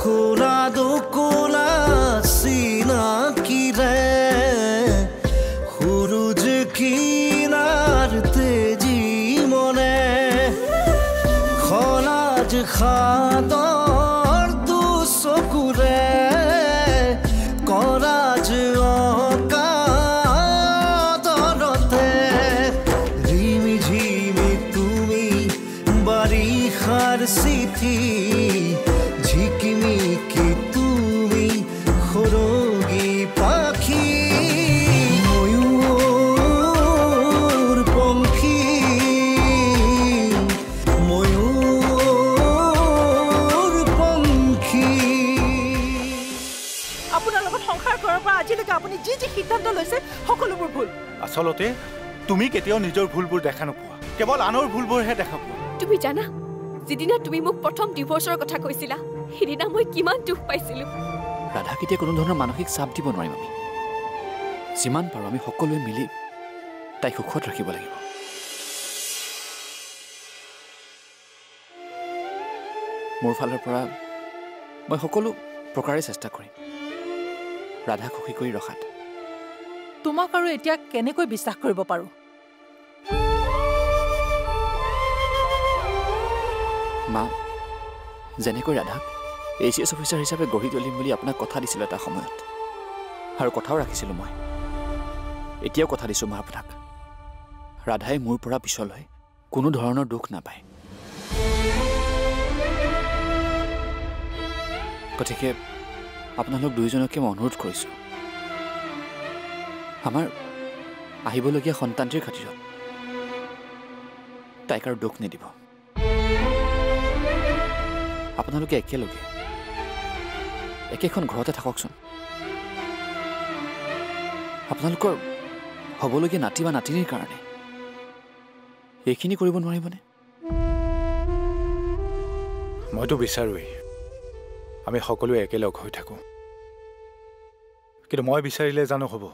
cool. আচলতে তুমি কেতিয়াও নিজৰ ভুলবোৰ দেখা নোপোৱা। কেৱল আনৰ ভুলবোৰহে দেখা পোৱা। তুমি জানা যিদিনা তুমি মোক প্ৰথম ডিভৰ্চৰ কথা কৈছিলা সেইদিনা মই কিমান দুখ পাইছিলো। ৰাধাক এতিয়া কোনো ধৰণৰ মানসিক চাপ দিব নোৱাৰিম আমি। যিমান পাৰোঁ আমি সকলোৱে মিলি তাইক সুখত ৰাখিব লাগিব। মোৰ ফালৰ পৰা মই সকলো প্ৰকাৰে চেষ্টা কৰিম। ৰাধাক সুখী কৰি ৰখাত। তোমাক আৰু এতিয়া কেনেকৈ বিশ্বাস কৰিব পাৰোঁ? মা যেনেকৈ ৰাধাক এইচ এছ অফিচাৰ হিচাপে গঢ়ি তুলিম বুলি আপোনাক কথা দিছিলোঁ এটা সময়ত। আৰু কথাও ৰাখিছিলোঁ মই। এতিয়াও কথা দিছোঁ মই আপোনাক। ৰাধাই মোৰ পৰা পিছলৈ কোনো ধৰণৰ দুখ নাপায়। গতিকে আপোনালোক দুয়োজনকে মই অনুৰোধ কৰিছোঁ। আমাৰ আহিবলগীয়া সন্তানটিৰ খাতিৰত। তাইক আৰু দুখ নিদিব। আপোনালোকে একেলগে একেখন ঘৰতে থাককচোন। আপোনালোকৰ হ'বলগীয়া নাতি বা নাতিনীৰ কাৰণে। এইখিনি কৰিব নোৱাৰিবনে? মইতো বিচাৰোৱেই। আমি সকলোৱে একেলগ হৈ থাকোঁ। কিন্তু মই বিচাৰিলে জানো হ'ব?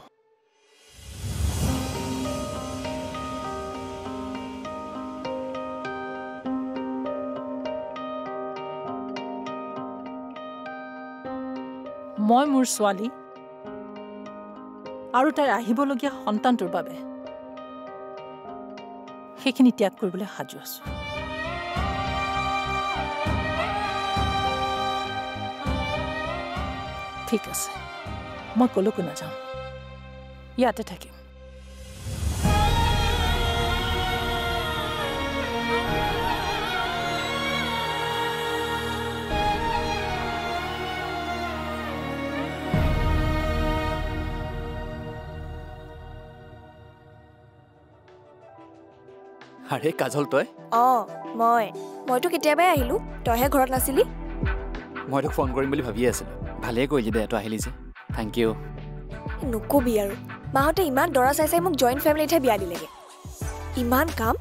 মই মোৰ ছোৱালী আৰু তাইৰ আহিবলগীয়া সন্তানটোৰ বাবে সেইখিনি ত্যাগ কৰিবলৈ সাজু আছো। ঠিক আছে মই কলৈকো নাযাওঁ। ইয়াতে থাকিম। আৰে কাজল তই? অঁ মই। মইতো কেতিয়াবাই আহিলো তইহে ঘৰত নাছিলি? মই তোক ফোন কৰিম বুলি ভাবিয়ে আছিলোঁ। ভালেই কৰিলি দে তই আহিলি যে। থেংক ইউ নকবি আৰু। মাহঁতে ইমান দৰা চাই চাই মোক জইণ্ট ফেমিলিতহে বিয়া দিলেগে। ইমান কাম?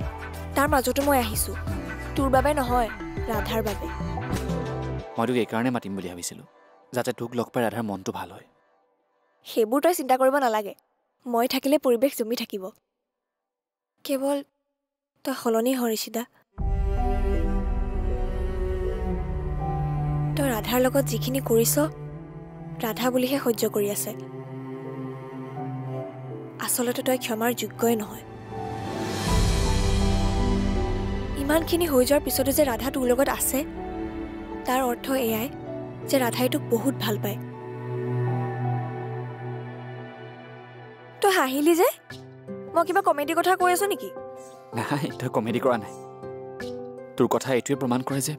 তাৰ মাজতো মই আহিছোঁ। তোৰ বাবে নহয় ৰাধাৰ বাবে। মই তোক এইকাৰণে মাতিম বুলি ভাবিছিলোঁ যাতে তোক লগ পাই ৰাধাৰ মনটো ভাল হয়। সেইবোৰ তই চিন্তা কৰিব নালাগে। মই থাকিলে পৰিৱেশ জমি থাকিব। কেৱল তই সলনি হৰিচিদা তই ৰাধাৰ লগত যিখিনি কৰিছ ৰাধা বুলিহে সহ্য কৰি আছে। আচলতে তই ক্ষমাৰ যোগ্যই নহয়। ইমানখিনি হৈ যোৱাৰ পিছতো যে ৰাধা তোৰ লগত আছে তাৰ অৰ্থ এয়াই যে ৰাধাই তোক বহুত ভাল পায়। তই হাঁহিলি যে? মই কিবা কমেডি কথা কৈ আছো নেকি? নাই তই কমেডি কৰা নাই। তোৰ কথা এইটোৱে প্ৰমাণ কৰে যে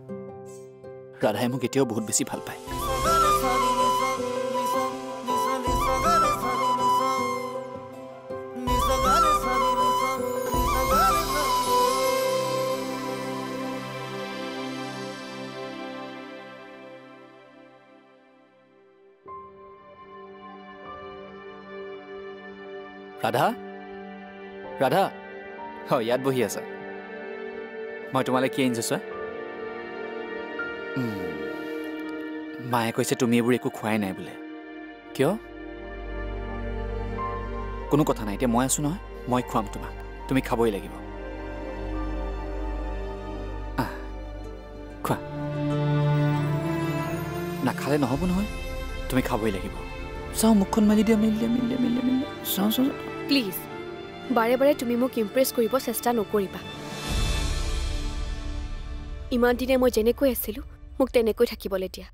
ৰাধাই মোক এতিয়াও বহুত বেছি ভাল পায়। ৰাধা? ৰাধা? হয় ইয়াত বহি আছা। মই তোমালৈ কি আনিছোঁ চোৱা? মায়ে কৈছে তুমি এইবোৰ একো খোৱাই নাই বোলে। কিয়? কোনো কথা নাই এতিয়া মই আছোঁ নহয় মই খুৱাম তোমাক তুমি খাবই লাগিব। খোৱা। নাখালে নহ'ব নহয় তুমি খাবই লাগিব। চাওঁ মুখখন মেলি দিয়া মেলি দিয়া মেলি দিয়া মেলি দিয়া দিয়া চাওঁ চাওঁ। প্লিজ বাৰে বাৰে তুমি মোক ইমপ্ৰেছ কৰিব চেষ্টা নকৰিবা। ইমান দিনে মই যেনেকৈ আছিলোঁ মোক তেনেকৈ থাকিবলৈ দিয়া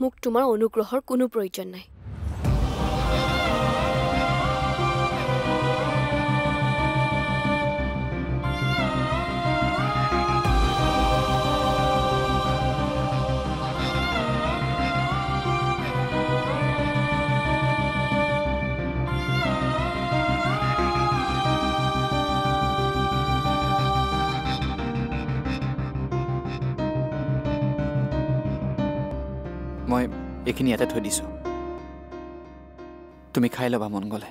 মোক তোমাৰ অনুগ্ৰহৰ কোনো প্ৰয়োজন নাই। এইখিনি ইয়াতে থৈ দিছোঁ। তুমি খাই ল'বা মন গ'লে।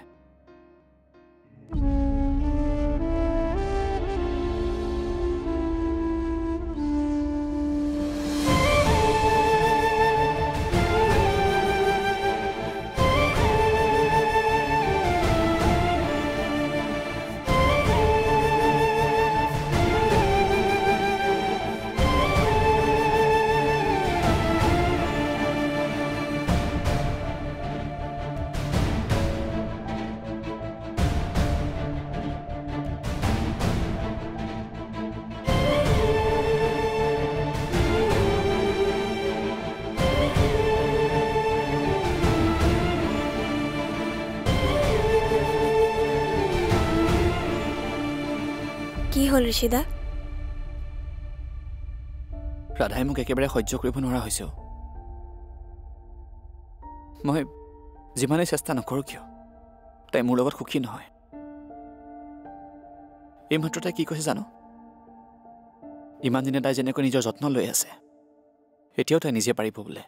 হ'ল ঋষিদা? ৰাধাই মোক একেবাৰে সহ্য কৰিব নোৱাৰা হৈছেও মই যিমানেই চেষ্টা নকৰোঁ কিয় তাই মোৰ লগত সুখী নহয়। এইমাত্ৰ তাই কি কৈছে জানো? ইমান দিনে তাই যেনেকৈ নিজৰ যত্ন লৈ আছে এতিয়াও তাই নিজে পাৰিব বোলে।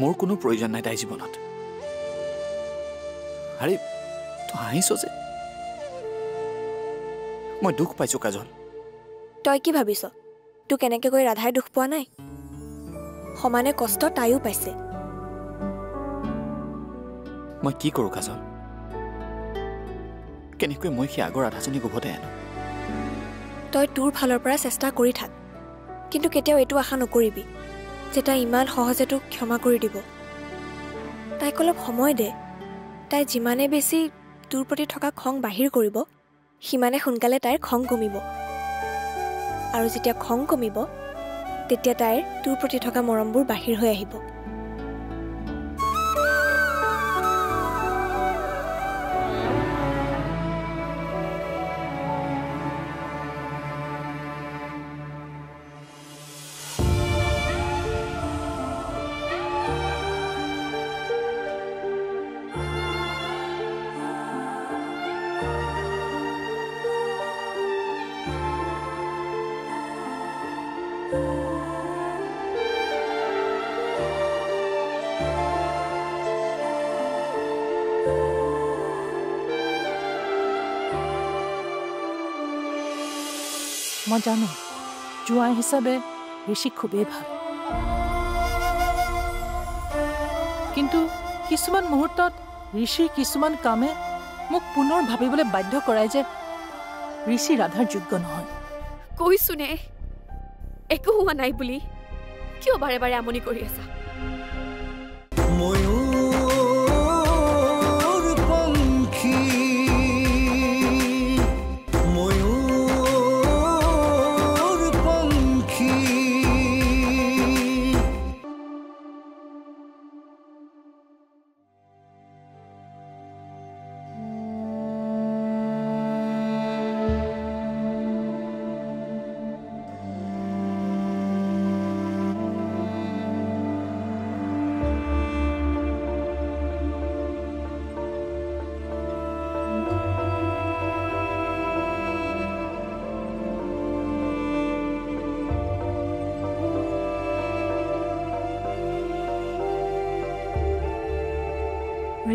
মোৰ কোনো প্ৰয়োজন নাই তাইৰ জীৱনত। আৰে তই হাঁহিছ যে। মই দুখ পাইছোঁ কাজল। তই কি ভাবিছ? তোক এনেকৈ কৈ ৰাধাই দুখ পোৱা নাই? সমানে কষ্ট তাইও পাইছে। মই কি কৰোঁ কাজল? কেনেকৈ মই সেই আগৰ আধাজনীক উভতাই আনো? তই তোৰ ফালৰ পৰা চেষ্টা কৰি থাক। কিন্তু কেতিয়াও এইটো আশা নকৰিবি যে তাই ইমান সহজে তোক ক্ষমা কৰি দিব। তাইক অলপ সময় দে। তাই যিমানে বেছি তোৰ প্ৰতি থকা খং বাহিৰ কৰিব সিমানে সোনকালে তাইৰ খং কমিব। আৰু যেতিয়া খং কমিব তেতিয়া তাইৰ তোৰ প্ৰতি থকা মৰমবোৰ বাহিৰ হৈ আহিব। মই জানো জোঁৱাই হিচাপে ঋষি খুবেই ভাল কিন্তু কিছুমান মুহূৰ্তত ঋষিৰ কিছুমান কামে মোক পুনৰ ভাবিবলৈ বাধ্য কৰায় যে ঋষি ৰাধাৰ যোগ্য নহয়। কৈছোনে একো হোৱা নাই বুলি। কিয় বাৰে বাৰে আমনি কৰি আছা? ময়ূৰ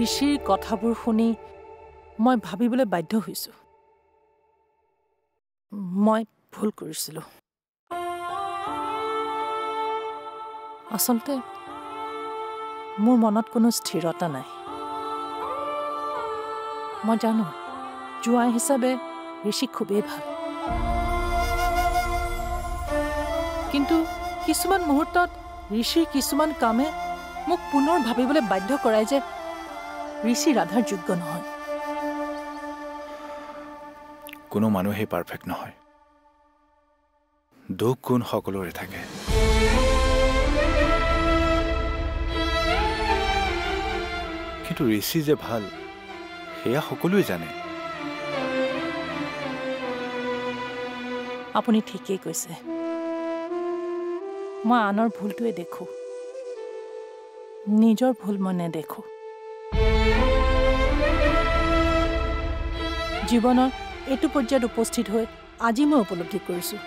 ঋষিৰ কথাবোৰ শুনি মই ভাবিবলৈ বাধ্য হৈছোঁ। মই ভুল কৰিছিলোঁ। আচলতে মোৰ মনত কোনো স্থিৰতা নাই। মই জানো জোঁৱাই হিচাপে ঋষি খুবেই ভাল। কিন্তু কিছুমান মুহূৰ্তত ঋষিৰ কিছুমান কামে মোক পুনৰ ভাবিবলৈ বাধ্য কৰায় যে ঋষি ৰাধাৰ যোগ্য নহয়। কোনো মানুহেই পাৰফেক্ট নহয়। দুখ গুণ সকলোৰে থাকে। কিন্তু ঋষি যে ভাল সেয়া সকলোৱে জানে। আপুনি ঠিকেই কৈছে। মই আনৰ ভুলটোৱে দেখোঁ। নিজৰ ভুল মই নেদেখোঁ। জীৱনৰ এইটো পৰ্যায়ত উপস্থিত হৈ আজি মই উপলব্ধি কৰিছোঁ।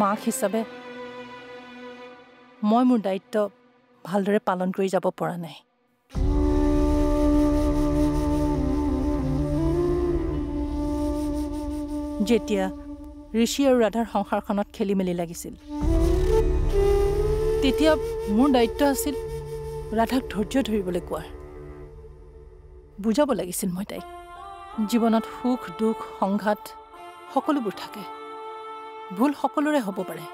মাক হিচাপে মই মোৰ দায়িত্ব ভালদৰে পালন কৰি যাব পৰা নাই। যেতিয়া ঋষি আৰু ৰাধাৰ সংসাৰখনত খেলি মেলি লাগিছিল তেতিয়া মোৰ দায়িত্ব আছিল ৰাধাক ধৈৰ্য ধৰিবলৈ কোৱাৰ। বুজাব লাগিছিল মই তাইক। জীৱনত সুখ দুখ সংঘাত সকলোবোৰ থাকে। ভুল সকলোৰে হ'ব পাৰে।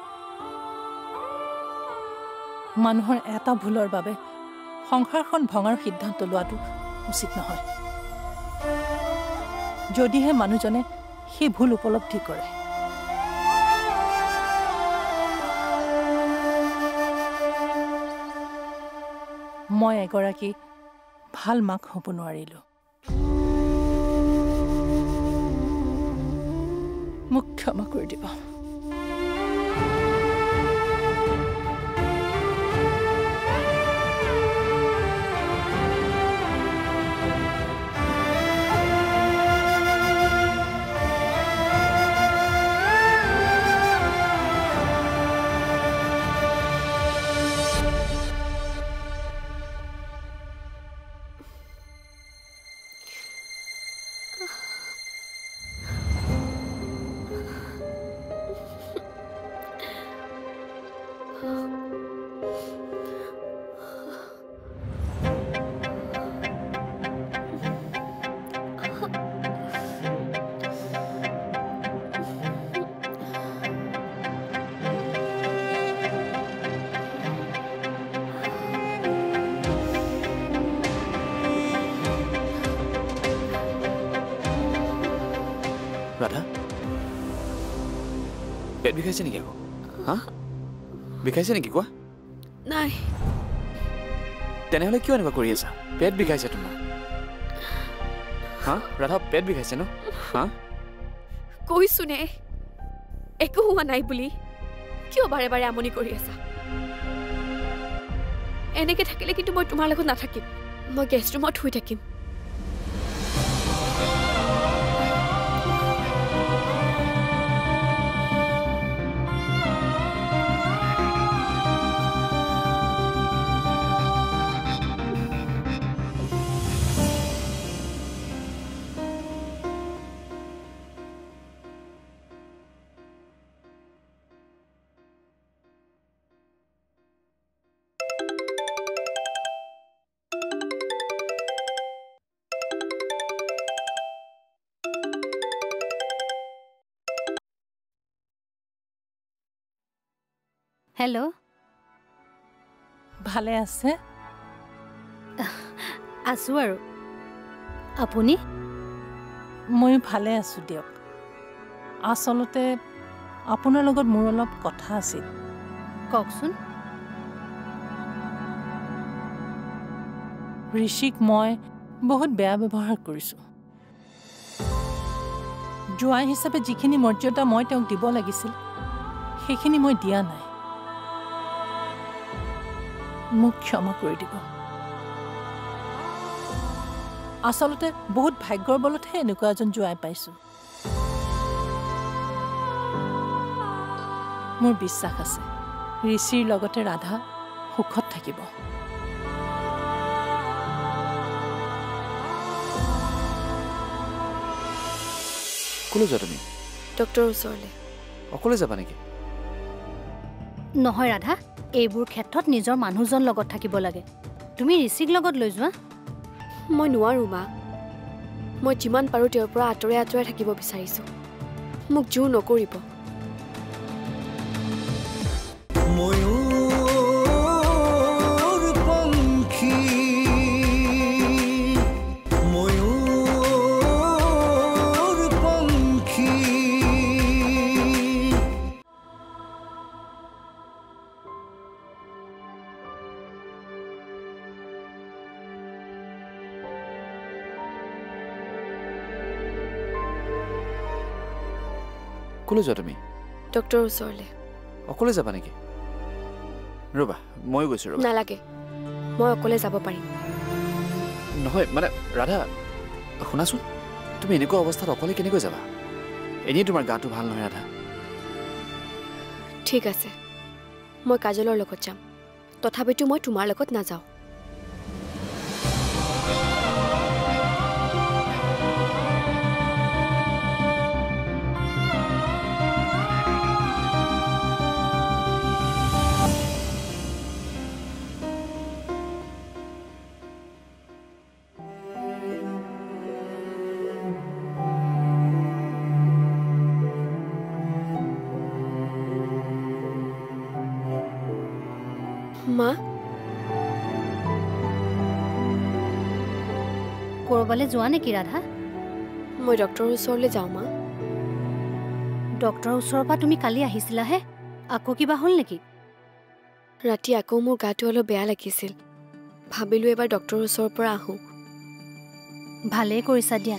মানুহৰ এটা ভুলৰ বাবে সংসাৰখন ভঙাৰ সিদ্ধান্ত লোৱাটো উচিত নহয়। যদিহে মানুহজনে সেই ভুল উপলব্ধি কৰে। মই এগৰাকী ভাল মাক হ'ব নোৱাৰিলোঁ। মোক ক্ষমা কৰি দিব। ৰাধা পেট বিষাইছে নেকি আকৌ হা বিষাইছে নেকি কোৱা নাই তেনেহ'লে কিয় এনেকুৱা কৰি আছা পেট বিষাইছে তোমাৰ হা ৰাধা পেট বিষাইছে ন হা কৈছোনে একো হোৱা নাই বুলি কিয় বাৰে বাৰে আমনি কৰি আছা এনেকে থাকিলে কিন্তু মই তোমাৰ লগত নাথাকিম মই গেষ্ট ৰুমত শুই থাকিম হেল্ল' ভালে আছে? আছোঁ আৰু। আপুনি? ময়ো ভালে আছোঁ দিয়ক। আচলতে আপোনাৰ লগত মোৰ অলপ কথা আছিল। কওকচোন। ঋষিক মই বহুত বেয়া ব্যৱহাৰ কৰিছোঁ। জোৱাই হিচাপে যিখিনি মৰ্যাদা মই তেওঁক দিব লাগিছিল সেইখিনি মই দিয়া নাই। মোক ক্ষমা কৰি দিব। আচলতে বহুত ভাগ্যৰ বলতহে এনেকুৱা এজন জোৱাই পাইছোঁ। মোৰ বিশ্বাস আছে ঋষিৰ লগতে ৰাধা সুখত থাকিব। ক'লৈ যোৱা তুমি? ডক্টৰৰ ওচৰলৈ। অকলে যাবা নেকি? নহয় ৰাধা। এইবোৰ ক্ষেত্ৰত নিজৰ মানুহজন লগত থাকিব লাগে। তুমি ঋষিক লগত লৈ যোৱা। মই নোৱাৰোঁ মা। মই যিমান পাৰোঁ তেওঁৰ পৰা আঁতৰাই আঁতৰাই থাকিব বিচাৰিছোঁ। মোক জোৰ নকৰিব। ক'লৈ যোৱা তুমি? ডক্টৰৰ ওচৰলৈ। অকলে যাবা নেকি? ৰ'বা মই গৈছোঁ ৰ'বা। নালাগে মই অকলে যাব পাৰিম। নহয় মানে ৰাধা শুনাচোন তুমি এনেকুৱা অৱস্থাত অকলে কেনেকৈ যাবা? এনেই তোমাৰ গাটো ভাল নহয় ৰাধা। ঠিক আছে মই কাজলৰ লগত যাম। তথাপিতো মই তোমাৰ লগত নাযাওঁ। মা? ক'ৰবালৈ যোৱা নেকি ৰাধা? মই ডক্টৰৰ ওচৰলৈ যাওঁ মা। ডক্টৰৰ ওচৰৰ পৰা তুমি কালি আহিছিলাহে। আকৌ কিবা হ'ল নেকি? ৰাতি আকৌ মোৰ গাটো অলপ বেয়া লাগিছিল। ভাবিলোঁ এবাৰ ডক্টৰৰ ওচৰৰ পৰা আহোঁ। ভালেই কৰিছা দিয়া।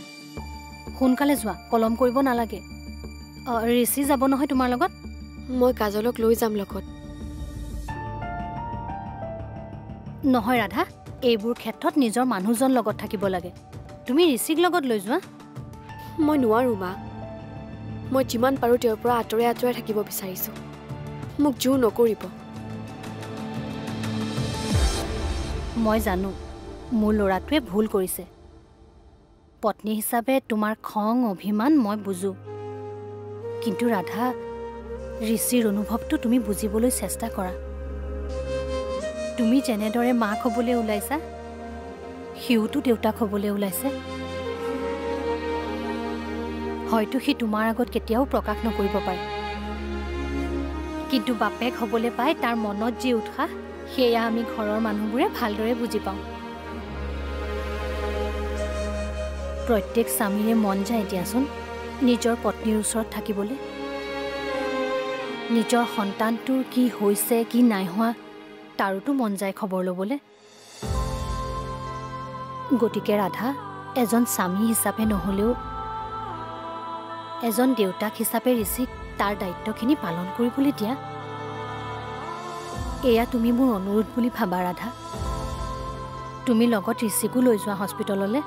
সোনকালে যোৱা কলম কৰিব নালাগে। অঁ, ঋষি যাব নহয় তোমাৰ লগত? মই কাজলক লৈ যাম লগত। নহয় ৰাধা এইবোৰ ক্ষেত্ৰত নিজৰ মানুহজন লগত থাকিব লাগে। তুমি ঋষিক লগত লৈ যোৱা। মই নোৱাৰোঁ মা। মই যিমান পাৰোঁ তেওঁৰ পৰা আঁতৰে আঁতৰে থাকিব বিচাৰিছোঁ। মোক জোৰ নকৰিব। মই জানো মোৰ ল'ৰাটোৱে ভুল কৰিছে। পত্নী হিচাপে তোমাৰ খং অভিমান মই বুজো। কিন্তু ৰাধা ঋষিৰ অনুভৱটো তুমি বুজিবলৈ চেষ্টা কৰা। তুমি যেনেদৰে মাক হ'বলৈ ওলাইছা সিওতো দেউতাক হ'বলৈ ওলাইছে। হয়তো সি তোমাৰ আগত কেতিয়াও প্ৰকাশ নকৰিব পাৰে। কিন্তু বাপেক হ'বলৈ পাই তাৰ মনত যি উৎসাহ সেয়া আমি ঘৰৰ মানুহবোৰে ভালদৰে বুজি পাওঁ। প্ৰত্যেক স্বামীৰে মন যায় দিয়াচোন নিজৰ পত্নীৰ ওচৰত থাকিবলৈ। নিজৰ সন্তানটোৰ কি হৈছে কি নাই হোৱা তাৰোতো মন যায় খবৰ ল'বলৈ। গতিকে ৰাধা এজন স্বামী হিচাপে নহ'লেও এজন দেউতাক হিচাপে ঋষিক তাৰ দায়িত্বখিনি পালন কৰিবলৈ দিয়া। এয়া তুমি মোৰ অনুৰোধ বুলি ভাবা ৰাধা। তুমি লগত ঋষিকো লৈ যোৱা হস্পিটেললৈ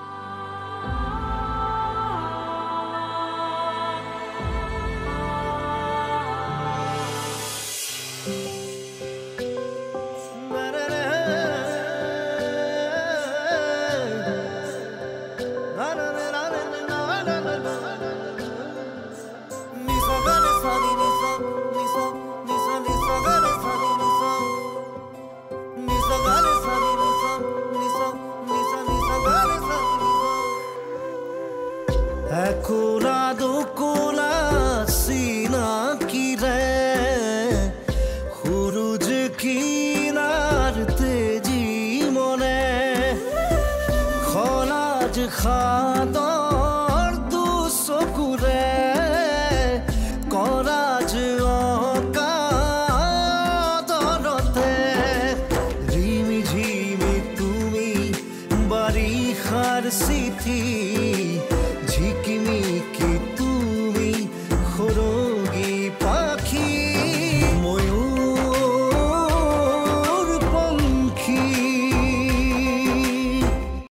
她